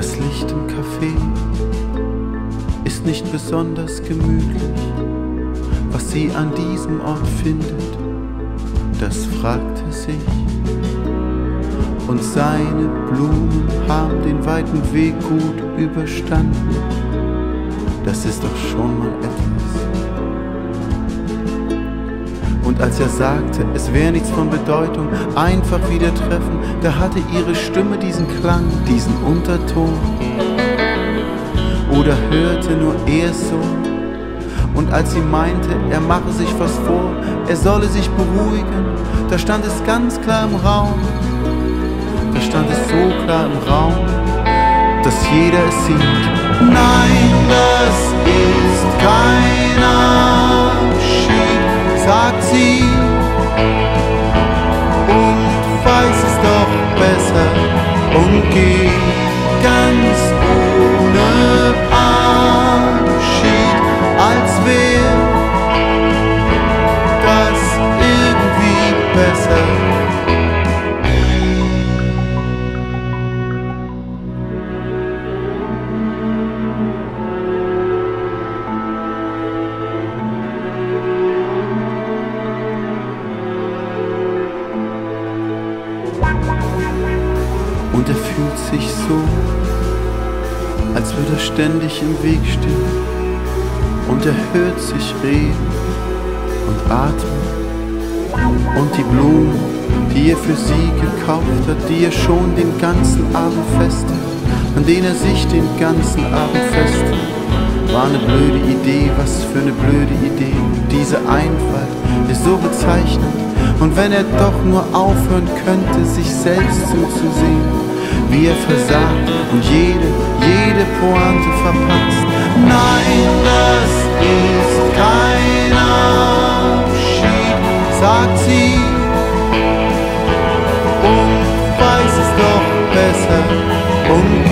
Das Licht im Café ist nicht besonders gemütlich. Was sie an diesem Ort findet, das fragt er sich. Und seine Blumen haben den weiten Weg gut überstanden. Das ist doch schon mal etwas. Als er sagte, es wäre nichts von Bedeutung, einfach wieder treffen, da hatte ihre Stimme diesen Klang, diesen Unterton. Oder hörte nur er so. Und als sie meinte, er mache sich was vor, er solle sich beruhigen, da stand es ganz klar im Raum. Da stand es so klar im Raum, dass jeder es sieht. Nein, Und er fühlt sich so, als würde er ständig im Weg stehen. Und er hört sich reden und atmen. Und die Blumen, die er für sie gekauft hat, die er schon den ganzen Abend festhält, an denen er sich den ganzen Abend festhält. War eine blöde Idee, was für eine blöde Idee. Diese Einfalt ist so bezeichnend. Und wenn er doch nur aufhören könnte, sich selbst zuzusehen, wie er versagt und jede, jede Pointe verpasst. Nein, das ist kein Abschied, sagt sie. Und weiß es doch besser und